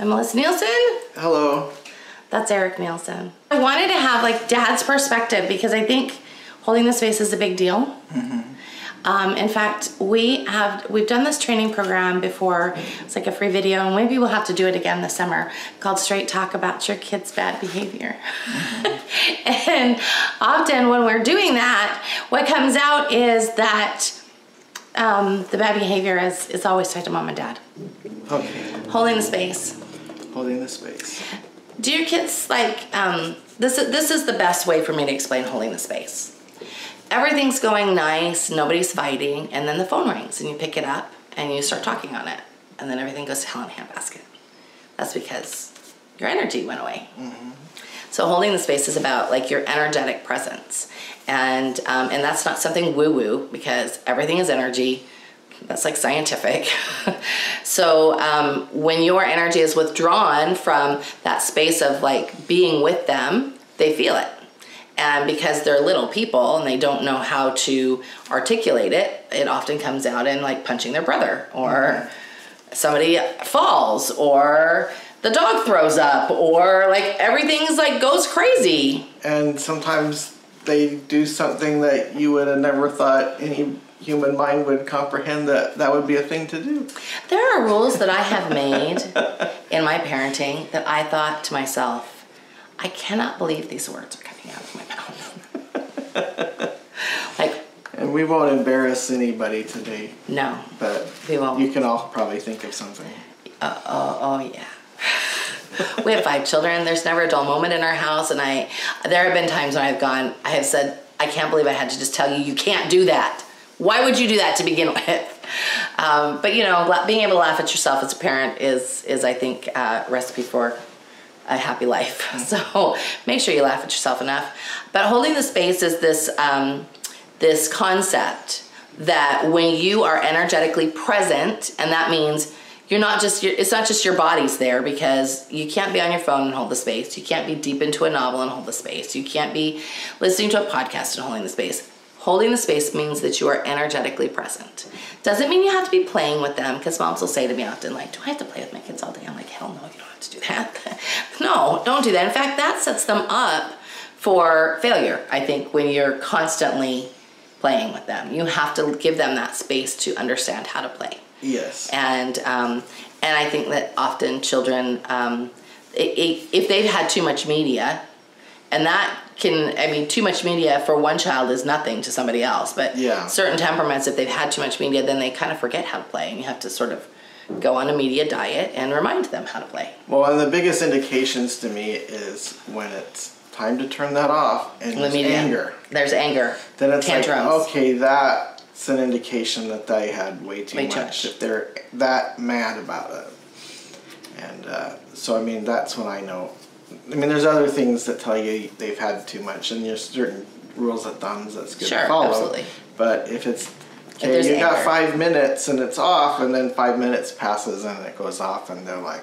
I'm Melisa Nielsen. Hello. That's Erik Nielsen. I wanted to have like dad's perspective because I think holding the space is a big deal. Um, in fact, we have we've done this training program before. It's like a free video, and maybe we'll have to do it again this summer called "Straight Talk About Your Kids' Bad Behavior." and often when we're doing that, what comes out is that um, the bad behavior is is always tied to mom and dad. Okay. Holding the space. Holding the space. Do your kids like um, this? Is this is the best way for me to explain holding the space. Everything's going nice, nobody's fighting, and then the phone rings, and you pick it up and you start talking on it, and then everything goes to hell in a handbasket. That's because your energy went away. So holding the space is about like your energetic presence, and um, and that's not something woo woo because everything is energy. That's like scientific. so um, when your energy is withdrawn from that space of like being with them, they feel it. And because they're little people and they don't know how to articulate it, it often comes out in like punching their brother or somebody falls or the dog throws up or like everything's like goes crazy. And sometimes they do something that you would have never thought any human mind would comprehend that that would be a thing to do. There are rules that I have made in my parenting that I thought to myself, I cannot believe these words are coming out of my mouth. like, And we won't embarrass anybody today, no. but We won't. you can all probably think of something. Uh, oh, oh yeah. we have five children. There's never a dull moment in our house, and I. There have been times when I've gone. I have said, I can't believe I had to just tell you, you can't do that. Why would you do that to begin with? Um, but you know, being able to laugh at yourself as a parent is is I think uh, recipe for a happy life. So make sure you laugh at yourself enough. But holding the space is this um, this concept that when you are energetically present, and that means you're not just it's not just your body's there because you can't be on your phone and hold the space. You can't be deep into a novel and hold the space. You can't be listening to a podcast and holding the space. Holding the space means that you are energetically present. Doesn't mean you have to be playing with them because moms will say to me often, like, "Do I have to play with my kids all day?" I'm like, "Hell no, you don't have to do that." no, don't do that. In fact, that sets them up for failure. I think when you're constantly playing with them, you have to give them that space to understand how to play Yes. and um, and I think that often children, um, i i if they've had too much media, and that can, I mean, too much media for one child is nothing to somebody else, but Yeah. certain temperaments, if they've had too much media, then they kind of forget how to play, and you have to sort of go on a media diet and remind them how to play. Well, one of the biggest indications to me is when it's time to turn that off and The there's media, anger. there's anger, Then it's tantrums. like, okay, that's an indication that they had way too Way much. too much. If they're that mad about it. And uh, so, I mean, that's when I know. I mean, there's other things that tell you they've had too much, and there's certain rules of thumbs that's good Sure, to follow. absolutely. But if it's okay, you got five minutes and it's off, and then five minutes passes and it goes off, and they're like,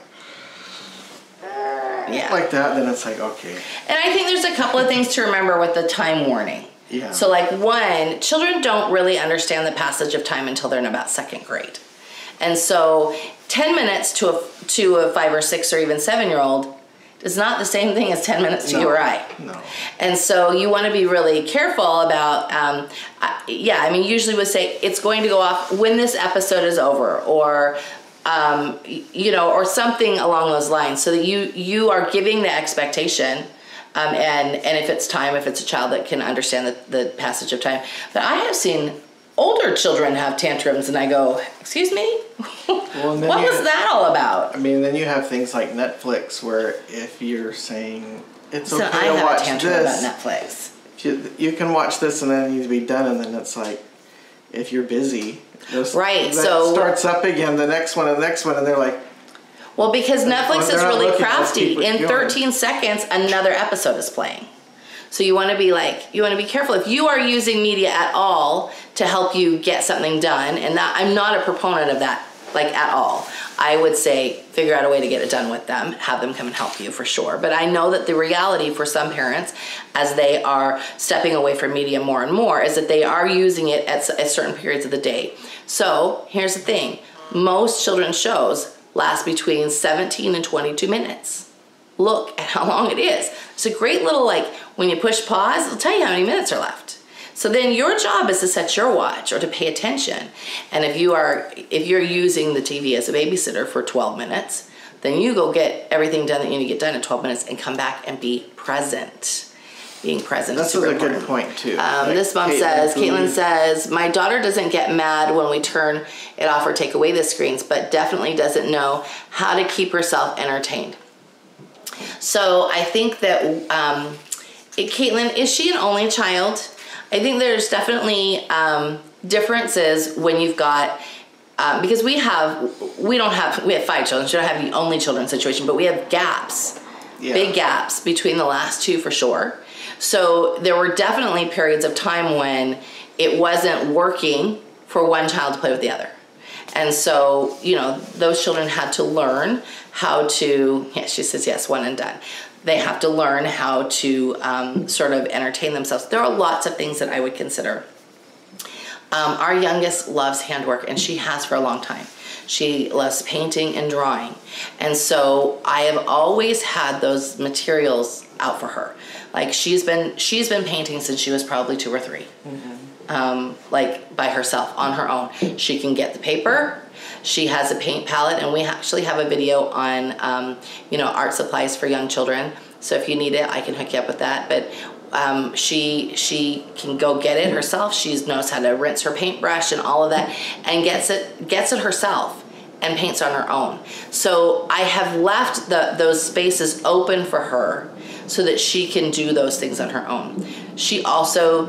uh, yeah. like that, then it's like, okay, And I think there's a couple of things to remember with the time warning. Yeah. So, like, one, children don't really understand the passage of time until they're in about second grade. And so, 10 minutes to a, to a five or six or even seven year old is not the same thing as 10 minutes to No. you or I. no. And so you want to be really careful about, um, I- yeah, I mean, usually would say it's going to go off when this episode is over, or um, you know, or something along those lines, so that you you are giving the expectation. Um, and and if it's time, if it's a child that can understand the, the passage of time, but I have seen older children have tantrums, and I go, "Excuse me, then what you- was that all about?" I mean, then you have things like Netflix, where if you're saying it's So okay I to watch this, Netflix. you, you can watch this and then it needs to be done, and then it's like, if you're busy, this, Right, so- starts up again, the next one, and the next one, and they're like, Well, because Netflix is really crafty. In 13 seconds, another episode is playing. So you want to be like, you want to be careful. If you are using media at all to help you get something done, and that I'm not a proponent of that, like at all. I would say figure out a way to get it done with them, have them come and help you for sure. But I know that the reality for some parents, as they are stepping away from media more and more, is that they are using it at, at certain periods of the day. So here's the thing most children's shows last between 17 and 22 minutes. Look at how long it is. It's a great little like when you push pause, it'll tell you how many minutes are left. So then your job is to set your watch or to pay attention. And if you are if you're using the TV as a babysitter for 12 minutes, then you go get everything done that you need to get done in 12 minutes and come back and be present. Being present That's a good important. point too. Um, Like, this mom Caitlin, says, Caitlin you- says, my daughter doesn't get mad when we turn it off or take away the screens, but definitely doesn't know how to keep herself entertained. So I think that, um, it, Caitlin, is she an only child? I think there's definitely um, differences when you've got. Um, because we have, we don't have, we have five children. So we don't have the only children situation, but we have gaps Yeah. big gaps between the last two for sure. So there were definitely periods of time when it wasn't working for one child to play with the other. And so, you know, those children had to learn how to, yeah, she says yes, one and done. They have to learn how to um, sort of entertain themselves. There are lots of things that I would consider um, our youngest loves handwork, and she has for a long time. She loves painting and drawing, and so I have always had those materials out for her. Like she's been she's been painting since she was probably two or 3 um, like by herself on her own. She can get the paper. She has a paint palette, and we actually have a video on um, you know art supplies for young children. So if you need it, I can hook you up with that. But um, she she can go get it herself. She knows how to rinse her paintbrush and all of that, and gets it gets it herself and paints on her own. So I have left the those spaces open for her so that she can do those things on her own. She also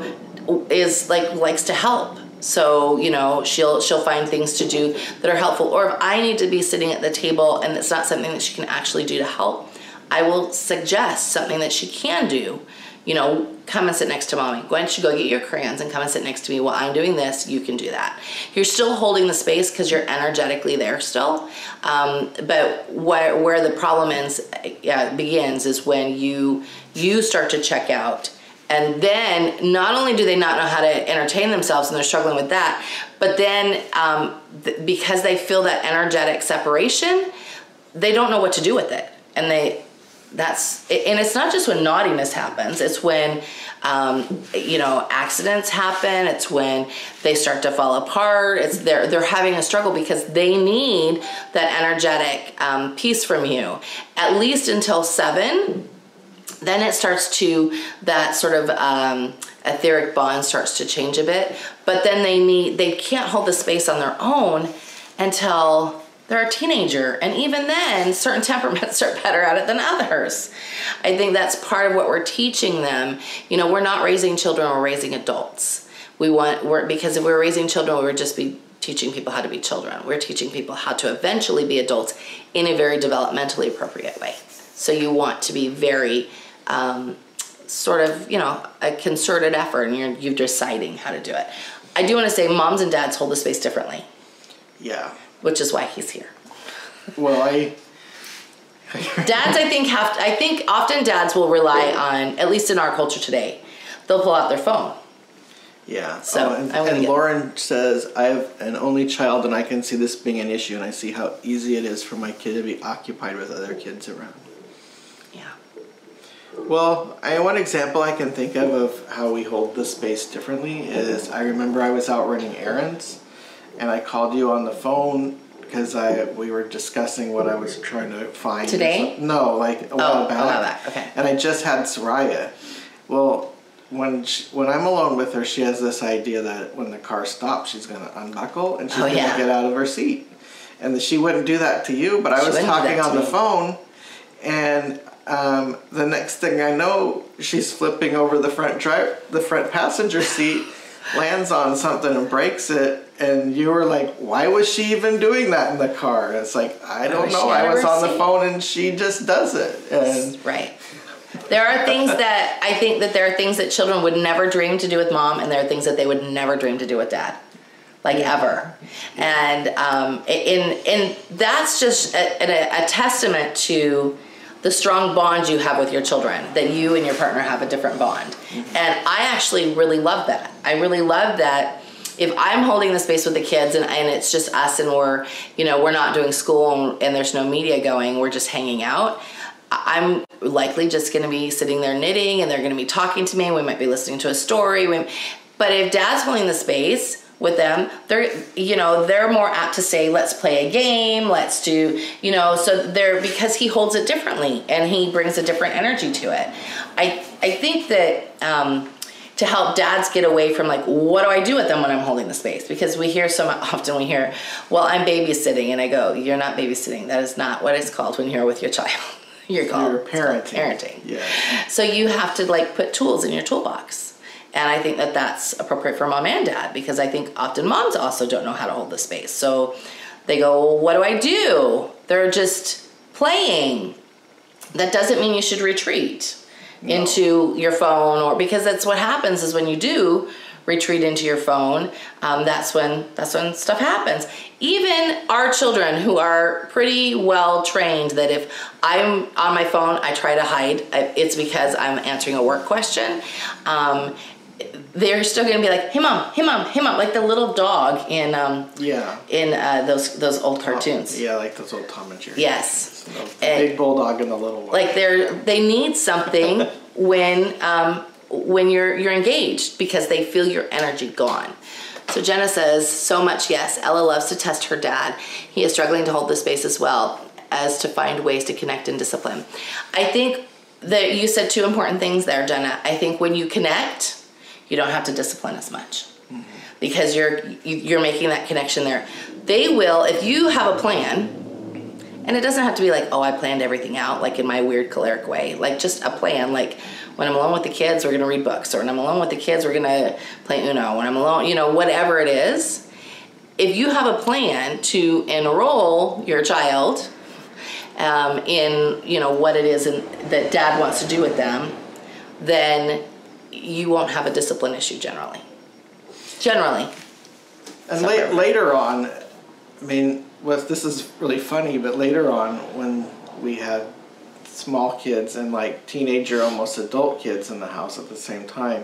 is like likes to help. So, you know, she'll she'll find things to do that are helpful or if I need to be sitting at the table and it's not something that she can actually do to help, I will suggest something that she can do. You know, come and sit next to mommy. Don't you go get your crayons and come and sit next to me while I'm doing this? You can do that. You're still holding the space because you're energetically there still. Um, but where where the problem is, yeah, begins is when you you start to check out and then not only do they not know how to entertain themselves and they're struggling with that, but then um, th- because they feel that energetic separation, they don't know what to do with it. And they, that's, and it's not just when naughtiness happens, it's when, um, you know, accidents happen, it's when they start to fall apart, it's they're, they're having a struggle because they need that energetic um, piece from you, at least until seven then it starts to that sort of um, etheric bond starts to change a bit. But then they need they can't hold the space on their own until they're a teenager. And even then certain temperaments are better at it than others. I think that's part of what we're teaching them. You know we're not raising children we're raising adults. We want we're because if we're raising children we would just be teaching people how to be children. We're teaching people how to eventually be adults in a very developmentally appropriate way. So you want to be very um, sort of, you know, a concerted effort and you're, you're deciding how to do it. I do want to say moms and dads hold the space differently, Yeah. which is why he's here. Well, I. Dads, I think, have to, I think often dads will rely on, at least in our culture today, they'll pull out their phone. Yeah. So, Oh, and, and Lauren says, I have an only child and I can see this being an issue and I see how easy it is for my kid to be occupied with other kids around. Well, I, one example I can think of of how we hold the space differently is I remember I was out running errands and I called you on the phone because I we were discussing what I was trying to find. Today? No, like a while Oh, back. okay. And I just had Soraya. Well, when she, when I'm alone with her, she has this idea that when the car stops, she's gonna unbuckle and she's Oh, gonna yeah. get out of her seat. And that she wouldn't do that to you, but I She was talking on the phone, and um, the next thing I know, she's flipping over the front drive, the front passenger seat, lands on something and breaks it. And you were like, "Why was she even doing that in the car?" And it's like, I don't know. I was on the phone and she just does it. And Right. There are things that I think that there are things that children would never dream to do with mom, and there are things that they would never dream to do with dad, like ever. And um, in in that's just a, a, a testament to the strong bond you have with your children. That you and your partner have a different bond, mm-hmm. and I actually really love that. I really love that if I'm holding the space with the kids and, and it's just us and we're, you know, we're not doing school and, and there's no media going, we're just hanging out. I'm likely just going to be sitting there knitting and they're going to be talking to me. We might be listening to a story. We, but if dad's holding the space with them, they're, you know, they're more apt to say, let's play a game, let's do, you know, so they're, because he holds it differently and he brings a different energy to it. I, I think that, um, to help dads get away from like what do i do with them when i'm holding the space because we hear so often we hear well i'm babysitting and i go you're not babysitting that is not what it's called when you're with your child you're called You're parenting. parenting Yeah. so you have to like put tools in your toolbox and i think that that's appropriate for mom and dad because i think often moms also don't know how to hold the space. So they go well, what do i do? They're just playing. That doesn't mean you should retreat into your phone or because that's what happens is when you do retreat into your phone um, that's when that's when stuff happens. Even our children who are pretty well trained that if i'm on my phone i try to hide I- it's because i'm answering a work question. Um, they're still going to be like hey mom hey mom hey mom like the little dog in um, Yeah. in uh, those those old cartoons Yeah, like those old Tom and Jerry. yes The And- big bulldog and the little one. like they're they need something when um, when you're you're engaged because they feel your energy gone. So Jenna says so much yes. Ella loves to test her dad. He is struggling to hold the space as well as to find ways to connect and discipline. I think that you said two important things there, Jenna. I think when you connect, you don't have to discipline as much because you're you- you're making that connection there. They will if you have a plan and it doesn't have to be like, oh, I planned everything out, like in my weird choleric way. Like just a plan. Like when I'm alone with the kids, we're gonna read books, or when I'm alone with the kids, we're gonna play Uno. When I'm alone, you know, whatever it is. If you have a plan to enroll your child um, in, you know, what it is and that dad wants to do with them, then you won't have a discipline issue generally. Generally. And la- later on, I mean, this is really funny, but later on when we had small kids and like teenager, almost adult kids in the house at the same time,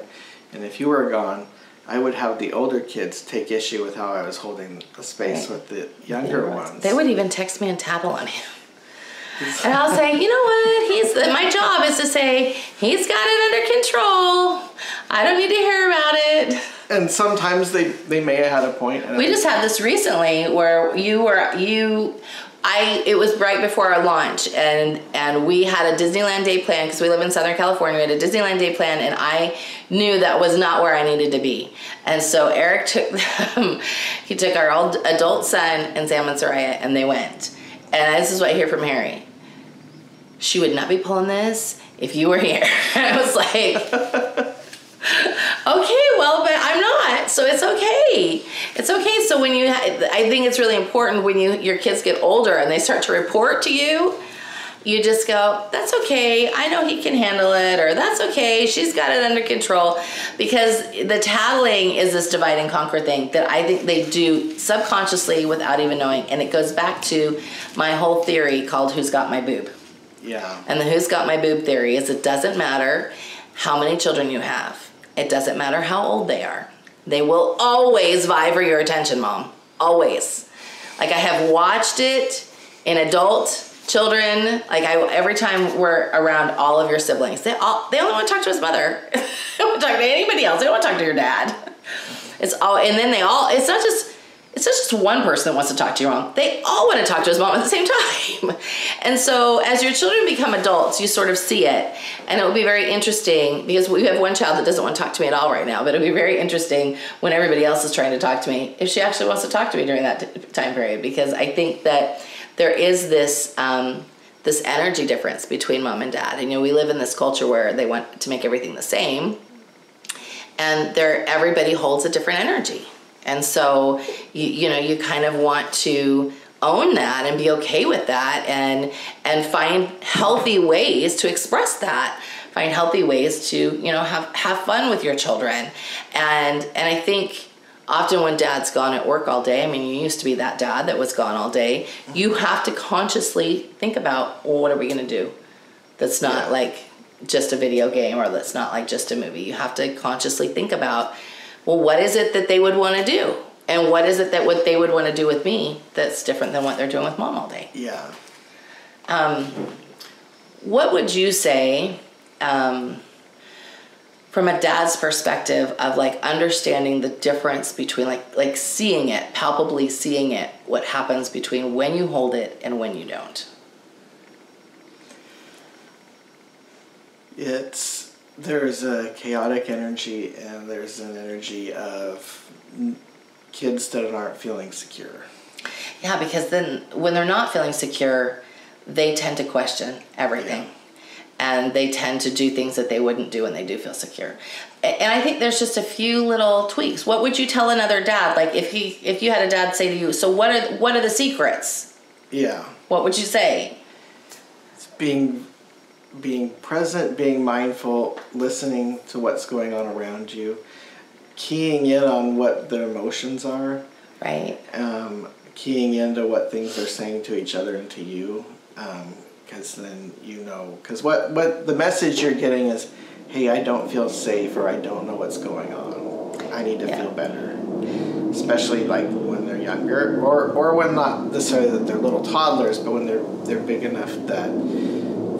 and if you were gone, I would have the older kids take issue with how I was holding the space with the younger ones. They would even text me and tattle on him. And I'll say, you know what? He's my job is to say he's got it under control. I don't need to hear about it. and sometimes they they may have had a point. We just had this recently where you were you I it was right before our launch and and we had a Disneyland day plan because we live in Southern California. We had a Disneyland day plan and I knew that was not where I needed to be. And so Erik took them, he took our old adult son and Sam and Soraya and they went. And this is what I hear from Harry. She would not be pulling this if you were here. I was like okay well but i'm not so it's okay. It's okay. So when you i think it's really important when you your kids get older and they start to report to you you just go that's okay. I know he can handle it or that's okay. She's got it under control. Because the tattling is this divide and conquer thing that i think they do subconsciously without even knowing. And it goes back to my whole theory called who's got my boob yeah. and the who's got my boob theory is it doesn't matter how many children you have. It doesn't matter how old they are. They will always vie for your attention, mom. Always. Like I have watched it in adult children. Like I every time we're around all of your siblings, they all they only want to talk to his mother. they don't want to talk to anybody else. They don't want to talk to your dad. It's all and then they all it's not just it's not just one person that wants to talk to your mom. They all want to talk to his mom at the same time. And so as your children become adults, you sort of see it. And it will be very interesting because we have one child that doesn't want to talk to me at all right now, but it'll be very interesting when everybody else is trying to talk to me if she actually wants to talk to me during that time period because I think that there is this um, this energy difference between mom and dad. And you know, we live in this culture where they want to make everything the same and there everybody holds a different energy and so you, you know you kind of want to own that and be okay with that and and find healthy ways to express that find healthy ways to you know have have fun with your children and and i think often when dad's gone at work all day i mean you used to be that dad that was gone all day you have to consciously think about well what are we going to do that's not Yeah. like just a video game or that's not like just a movie. You have to consciously think about well, what is it that they would want to do? And what is it that what they would want to do with me that's different than what they're doing with mom all day? Yeah. Um, what would you say um, from a dad's perspective of like understanding the difference between like like seeing it palpably seeing it what happens between when you hold it and when you don't It's there's a chaotic energy and there's an energy of kids that aren't feeling secure. yeah because then when they're not feeling secure they tend to question everything Yeah. and they tend to do things that they wouldn't do when they do feel secure and i think there's just a few little tweaks what would you tell another dad like if he if you had a dad say to you so what are what are the secrets Yeah. what would you say It's being being present, being mindful, listening to what's going on around you, keying in on what their emotions are, right um, keying into what things they're saying to each other and to you, because then you know. Because what what the message you're getting is, hey, I don't feel safe, or I don't know what's going on. I need to Yeah. feel better. Especially like when they're younger, or or when not necessarily that they're little toddlers, but when they're they're big enough that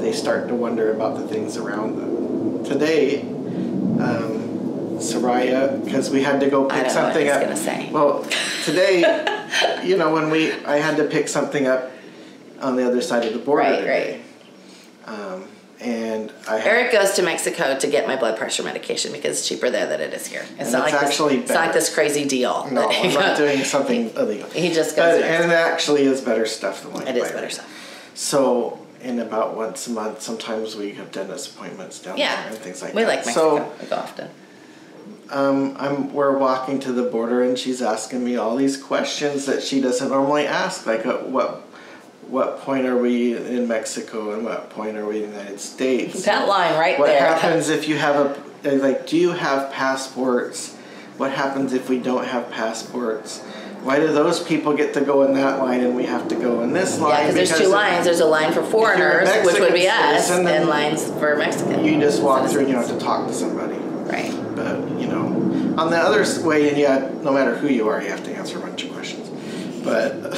they start to wonder about the things around them. Today, um, Soraya, because we had to go I pick what something up. gonna say. Well, today, you know, when we I had to pick something up on the other side of the border. Right, today. Um, and I had, Erik goes to Mexico to get my blood pressure medication because it's cheaper there than it is here. It's not it's like actually this, it's not like this crazy deal. No, I'm not doing something illegal. He just But, goes. there. and it actually is better stuff than like it is better stuff. So, in about once a month, sometimes we have dentist appointments down Yeah, there and things like we that. like Mexico. So, we go often. um, I'm we're walking to the border and she's asking me all these questions that she doesn't normally ask, like uh, what what point are we in Mexico and what point are we in the United States? That line right what there. happens if you have a like? Do you have passports? What happens if we don't have passports? Why do those people get to go in that line and we have to go in this line? Yeah, because there's two lines. There's a line for foreigners, which would be us, then and lines for Mexicans. You just walk through and you don't have to talk to somebody. Right. But you know, on the other way, and yeah, no matter who you are, you have to answer a bunch of questions. But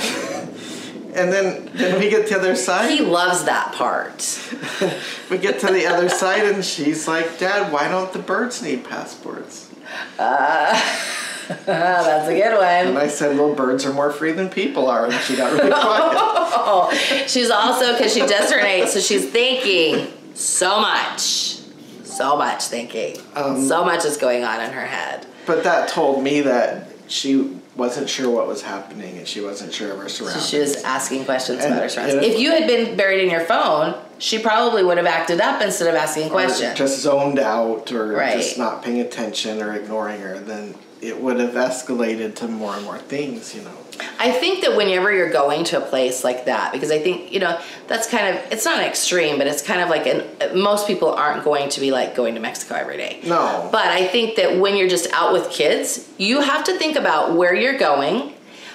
and then then we get to the other side. He loves that part. We get to the other side, and she's like, "Dad, why don't the birds need passports?" Uh, That's a good one. And. I said, "Well, birds are more free than people are," and she got really quiet. Oh, she's also because she eight, so she's thinking so much, so much thinking. Um, so much is going on in her head. But that told me that she wasn't sure what was happening, and she wasn't sure of her So surroundings. she was asking questions And- about her surroundings. If you had been buried in your phone, she probably would have acted up instead of asking questions. just zoned out or Right. just not paying attention or ignoring her, then it would have escalated to more and more things, you know. I think that whenever you're going to a place like that, because I think, you know, that's kind of, it's not an extreme, but it's kind of like, an, most people aren't going to be like going to Mexico every day. No. But I think that when you're just out with kids, you have to think about where you're going,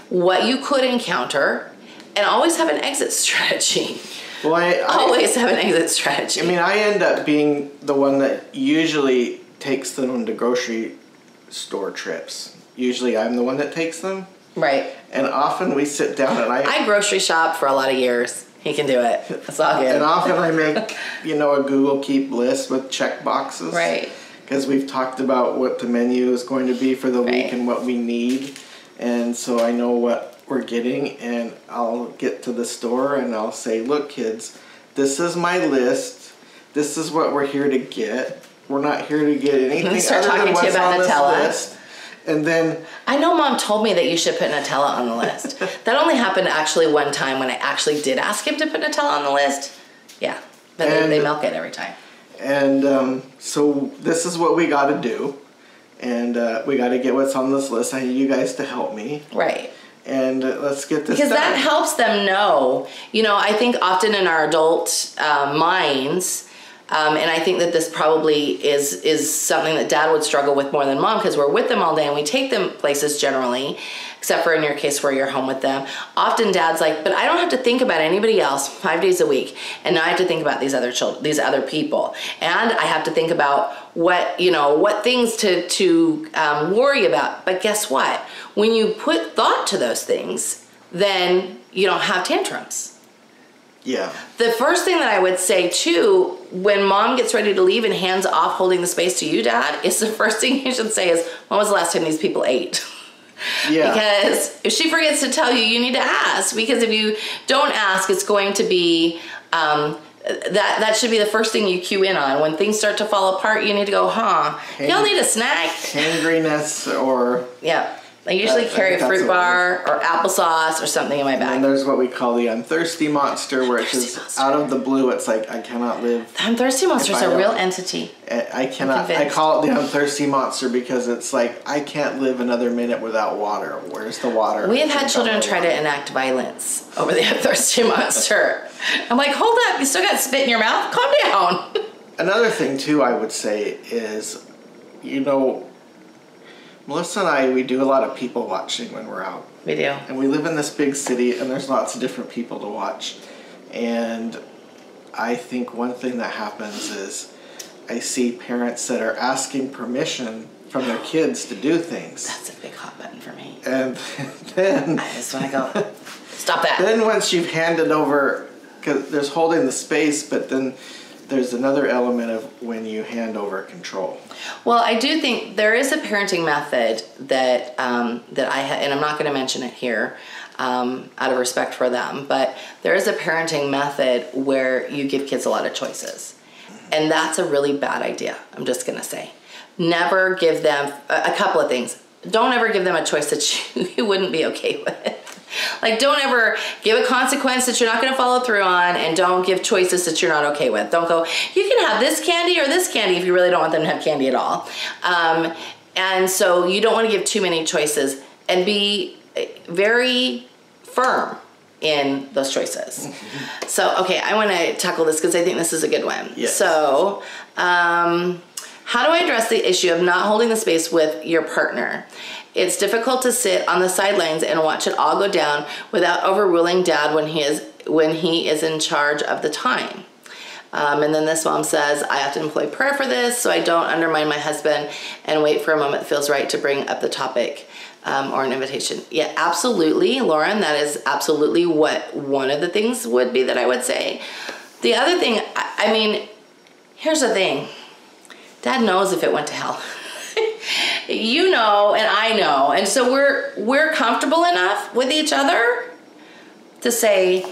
what you could encounter, and always have an exit strategy. Well, I, I, Always have an exit strategy. I mean, I end up being the one that usually takes them to grocery store trips. Usually I'm the one that takes them. right. And often we sit down and I, I grocery shop for a lot of years. He can do it. It's all good. and often I make, you know, a Google Keep list with check boxes. Right. Because we've talked about what the menu is going to be for the Right. week and what we need. And so I know what we're getting and I'll get to the store and I'll say, look kids, this is my list. This is what we're here to get. We're not here to get anything start other talking than to you what's about on this Nutella. list. And then I know mom told me that you should put Nutella on the list. that only happened actually one time when I actually did ask him to put Nutella on the list. Yeah. But they, And- they milk it every time. And um, so this is what we got to do, and uh, we got to get what's on this list. I need you guys to help me, Right. and uh, let's get this Because done. that helps them know. You know, I think often in our adult uh, minds, um, and I think that this probably is is something that dad would struggle with more than mom because we're with them all day and we take them places generally, except for in your case where you're home with them. Often dad's like, but I don't have to think about anybody else five days a week, and now I have to think about these other children, these other people, and I have to think about what you know what things to to um, worry about but guess what when you put thought to those things then you don't have tantrums Yeah. the first thing that i would say too when mom gets ready to leave and hands off holding the space to you dad it's the first thing you should say is when was the last time these people ate Yeah. because if she forgets to tell you, you need to ask. Because if you don't ask, it's going to be um, that that should be the first thing you cue in on. When things start to fall apart, you need to go, huh? Y'all need a snack. Hangriness or Yeah. I usually uh, I think carry a fruit bar or applesauce or something in my bag. and there's what we call the unthirsty monster where it's just monster. out of the blue it's like I cannot live I'm thirsty monster's If I a real entity. I cannot. I call it the unthirsty monster because it's like I can't live another minute without water. Where's the water? We have had children the try to enact violence over the thirsty monster. I'm like, hold up, you still got spit in your mouth? Calm down. Another thing too, I would say is, you know, Melisa and I we do a lot of people watching when we're out, We do. and we live in this big city, and there's lots of different people to watch, and I think one thing that happens is I see parents that are asking permission from their kids to do things, That's a big hot button for me. and then. I just want to go, stop that. Then once you've handed over, because there's holding the space, but then there's another element of when you hand over control. Well, I do think there is a parenting method that um, that I ha- and I'm not going to mention it here um, out of respect for them, but there is a parenting method where you give kids a lot of choices, and that's a really bad idea. I'm just going to say, never give them a, a couple of things. Don't ever give them a choice that you, you wouldn't be okay with. Like, don't ever give a consequence that you're not going to follow through on, and don't give choices that you're not okay with. Don't go, you can have this candy or this candy if you really don't want them to have candy at all. Um, and so, you don't want to give too many choices and be eh, very firm in those choices. so, okay, I want to tackle this because I think this is a good one. Yes. So, um, how do I address the issue of not holding the space with your partner? It's difficult to sit on the sidelines and watch it all go down without overruling dad when he is when he is in charge of the time. Um, and then this mom says, I have to employ prayer for this so I don't undermine my husband and wait for a moment that feels right to bring up the topic um, or an invitation. Yeah, absolutely, Lauren. That is absolutely what one of the things would be that I would say. The other thing, I, I mean, here's the thing dad knows if it went to hell. you know, and I know. And so we're we're comfortable enough with each other to say,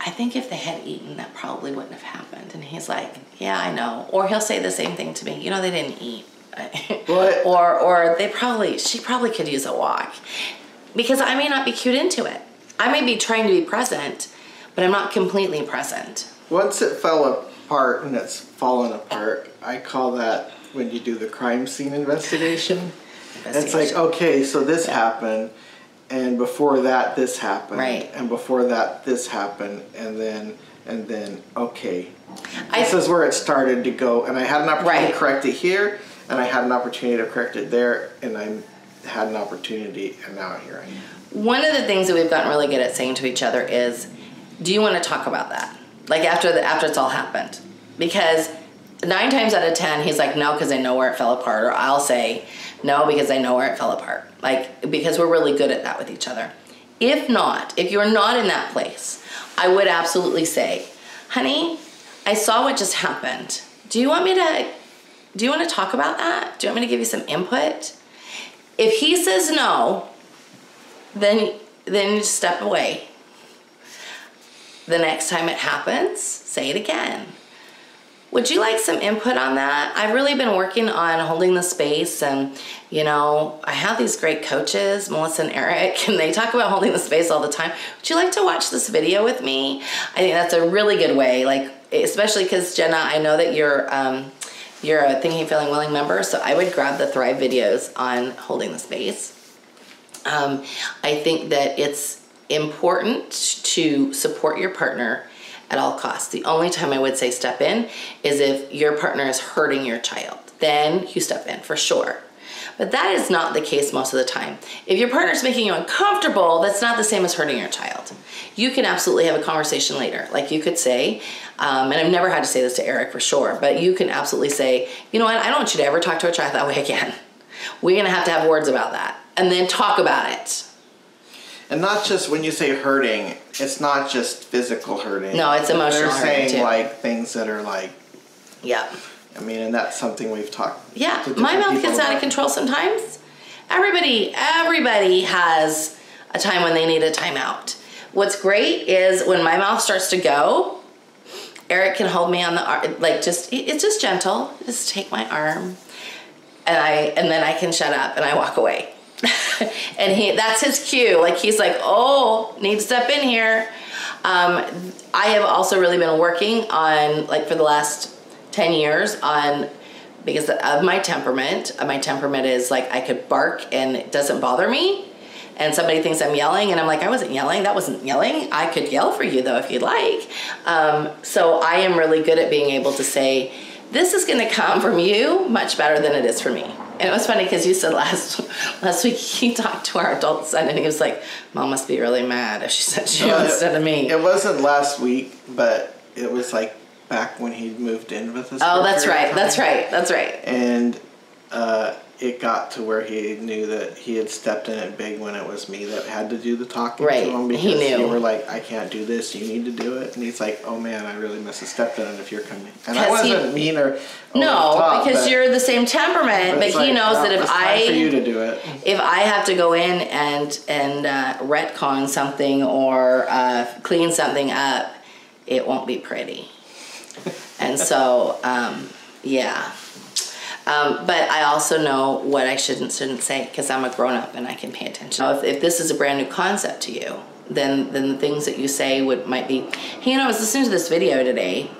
I think if they had eaten, that probably wouldn't have happened. And he's like, Yeah, I know. Or he'll say the same thing to me. You know, they didn't eat. What? or or they probably she probably could use a walk. Because I may not be cued into it. I may be trying to be present, but I'm not completely present. Once it fell apart and it's fallen apart, I call that when you do the crime scene investigation. It's like, okay, so this happened, and before that, this happened, Right. and before that, this happened, and then, and then, okay, I- this is where it started to go, and I had an opportunity Right. to correct it here, and I had an opportunity to correct it there, and I had an opportunity, and now here I am. One of the things that we've gotten really good at saying to each other is, "Do you want to talk about that?" Like after the after it's all happened, because nine times out of ten he's like, "No," because I know where it fell apart, or I'll say, "No," because I know where it fell apart. Like because we're really good at that with each other. If not, if you're not in that place, I would absolutely say, "Honey, I saw what just happened. Do you want me to? Do you want to talk about that? Do you want me to give you some input?" If he says no, then then you step away. The next time it happens, say it again. Would you like some input on that? I've really been working on holding the space and you know, I have these great coaches, Melisa and Erik, and they talk about holding the space all the time. Would you like to watch this video with me? I think that's a really good way, like especially because Jenna, I know that you're um, you're a Thinking Feeling Willing member, so I would grab the Thrive videos on holding the space. Um, I think that it's important to support your partner at all costs. The only time I would say step in is if your partner is hurting your child. Then you step in for sure. But that is not the case most of the time. If your partner's making you uncomfortable, that's not the same as hurting your child. You can absolutely have a conversation later. Like you could say, um, and I've never had to say this to Erik for sure, but you can absolutely say, you know what, I don't want you to ever talk to a child that way again. We're gonna have to have words about that. And then talk about it. And not just when you say hurting, it's not just physical hurting. No, it's emotional They're hurting, saying too. like things that are like, Yeah. I mean, and that's something we've talked. Yeah, my mouth gets out of control sometimes. Everybody, everybody has a time when they need a timeout. What's great is when my mouth starts to go, Erik can hold me on the arm, like just it's just gentle. Just take my arm, and I and then I can shut up and I walk away. and he that's his cue. Like he's like, oh, need to step in here. Um, I have also really been working on like for the last ten years on because of my temperament. My temperament is like I could bark and it doesn't bother me. And somebody thinks I'm yelling, and I'm like, I wasn't yelling. That wasn't yelling. I could yell for you though if you'd like. Um, so I am really good at being able to say, this is going to come from you much better than it is for me. And it was funny because you said last last week he talked to our adult son, and he was like, "Mom must be really mad if she sent you Uh, instead of me." It wasn't last week, but it was like back when he moved in with us. oh, that's right. That's right. That's right. And uh, it got to where he knew that he had stepped in it big when it was me that had to do the talking Right, to him because he knew. you were like, I can't do this. You need to do it. And he's like, Oh man, I really must have stepped in it if you're coming. And I wasn't mean or No, top, because but- you're the same temperament, but it's he like, knows no, that if for you I to do it. if I have to go in and and uh, retcon something or uh, clean something up, it won't be pretty. and so, um, yeah. Um, but I also know what I should and shouldn't say because I'm a grown up and I can pay attention. Now, if, if this is a brand new concept to you, then then the things that you say would might be. Hey, you know, I was listening to this video today,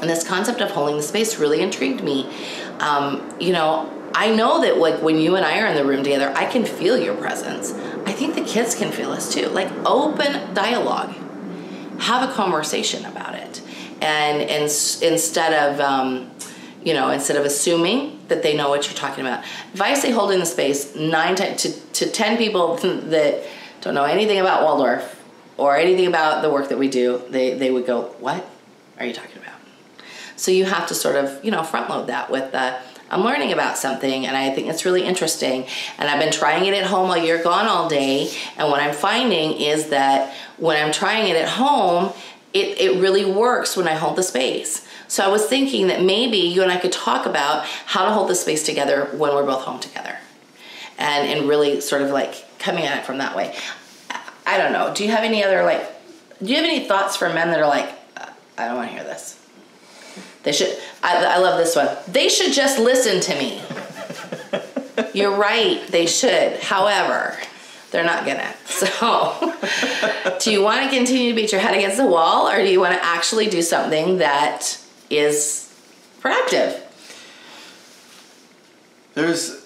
and this concept of holding the space really intrigued me. Um, you know, I know that like when you and I are in the room together, I can feel your presence. I think the kids can feel us too. Like open dialogue, have a conversation about it, and and instead of um, you know instead of assuming that they know what you're talking about. If I say holding the space nine to to ten people that don't know anything about Waldorf or anything about the work that we do, they they would go, "What are you talking about?" So you have to sort of, you know, front load that with uh, I'm learning about something and I think it's really interesting. And I've been trying it at home while you're gone all day. And what I'm finding is that when I'm trying it at home, it, it really works when I hold the space. So I was thinking that maybe you and I could talk about how to hold the space together when we're both home together. And, and really sort of like coming at it from that way. I don't know. Do you have any other like, do you have any thoughts for men that are like, "Uh, I don't want to hear this? They should. I, I love this one. They should just listen to me. You're right. They should. However, they're not gonna. So, do you want to continue to beat your head against the wall, or do you want to actually do something that is productive? There's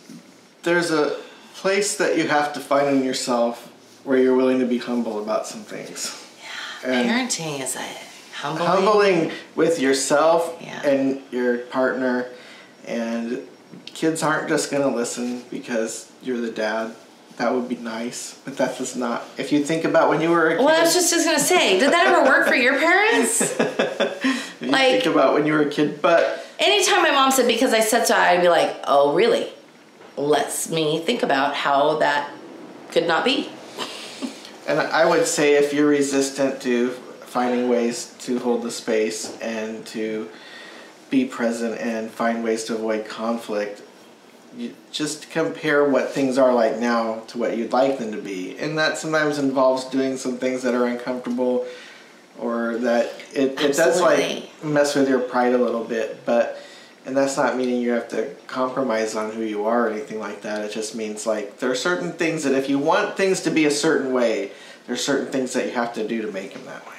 there's a place that you have to find in yourself where you're willing to be humble about some things. And Parenting is a humbling. humbling with yourself Yeah. and your partner and kids aren't just going to listen because you're the dad. That would be nice, but that does not. If you think about when you were a kid, Well, I was just, just gonna say, did that ever work for your parents? you like- think about when you were a kid, but Anytime my mom said because I said so, I'd be like, oh, really? Let's me think about how that could not be. And I would say if you're resistant to finding ways to hold the space and to be present and find ways to avoid conflict, you just compare what things are like now to what you'd like them to be. And that sometimes involves doing some things that are uncomfortable or that it, it does like mess with your pride a little bit, but and that's not meaning you have to compromise on who you are or anything like that. It just means like there are certain things that if you want things to be a certain way, there's certain things that you have to do to make them that way.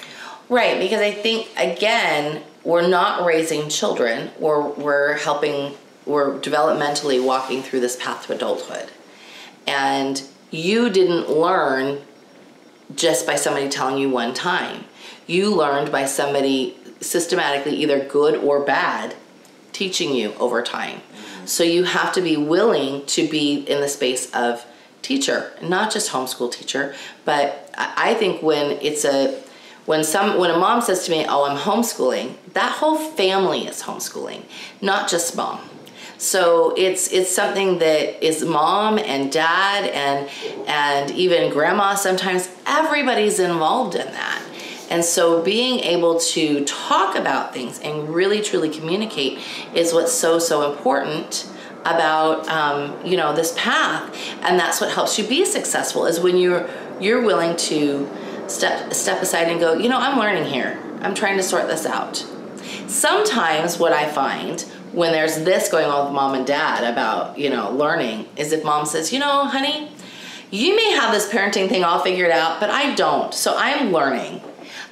Right, because I think again, we're not raising children, we're we're helping we're developmentally walking through this path to adulthood. And you didn't learn just by somebody telling you one time. You learned by somebody systematically either good or bad teaching you over time. So you have to be willing to be in the space of teacher, not just homeschool teacher, but I I think when it's a when some when a mom says to me, "Oh, I'm homeschooling," that whole family is homeschooling, not just mom. So it's it's something that is mom and dad and and even grandma sometimes everybody's involved in that. And so being able to talk about things and really truly communicate is what's so so important about um, you know this path. And that's what helps you be successful is when you're you're willing to step step aside and go you know i'm learning here. I'm trying to sort this out. Sometimes what i find when there's this going on with mom and dad about you know learning is if mom says you know honey you may have this parenting thing all figured out but i don't. So i'm learning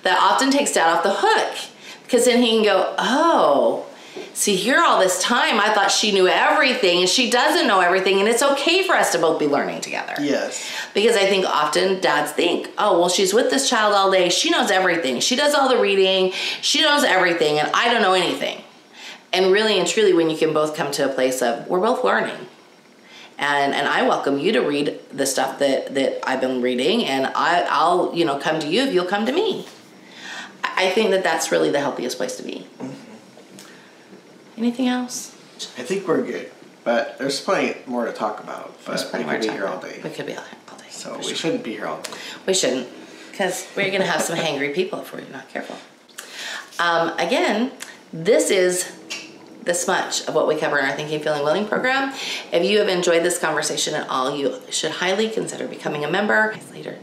that often takes dad off the hook because then he can go oh see here all this time i thought she knew everything and she doesn't know everything and it's okay for us to both be learning together Yes. because I think often dads think, oh, well, she's with this child all day. She knows everything. She does all the reading. She knows everything, and I don't know anything. And really and truly, when you can both come to a place of we're both learning, and and I welcome you to read the stuff that that I've been reading, and I I'll you know come to you if you'll come to me. I I think that that's really the healthiest place to be. Anything else? I think we're good, but there's plenty more to talk about. But There's plenty we more could be time. here all day, We could be all, all day. so we sure. shouldn't be here all day. We shouldn't, because we're going to have some hangry people if we're not careful. Um, again, this is this much of what we cover in our Thinking, Feeling, Willing program. If you have enjoyed this conversation at all, you should highly consider becoming a member. Later.